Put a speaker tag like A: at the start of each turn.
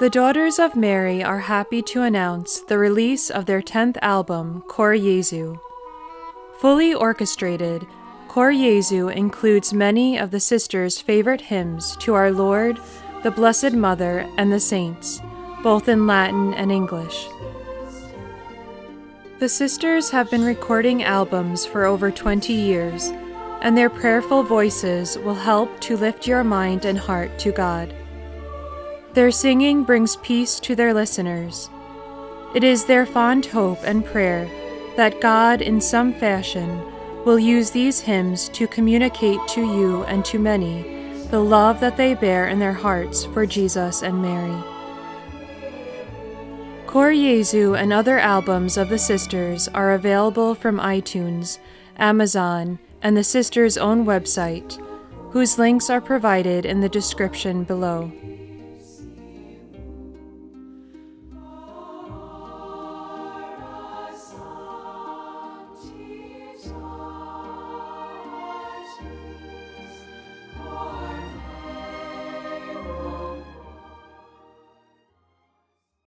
A: The Daughters of Mary are happy to announce the release of their 10th album, Cor Jesu. Fully orchestrated, Cor Jesu includes many of the sisters' favorite hymns to our Lord, the Blessed Mother, and the saints, both in Latin and English. The sisters have been recording albums for over 20 years, and their prayerful voices will help to lift your mind and heart to God. Their singing brings peace to their listeners. It is their fond hope and prayer that God, in some fashion, will use these hymns to communicate to you and to many the love that they bear in their hearts for Jesus and Mary. Cor Jesu and other albums of the sisters are available from iTunes, Amazon, and the sisters' own website, whose links are provided in the description below.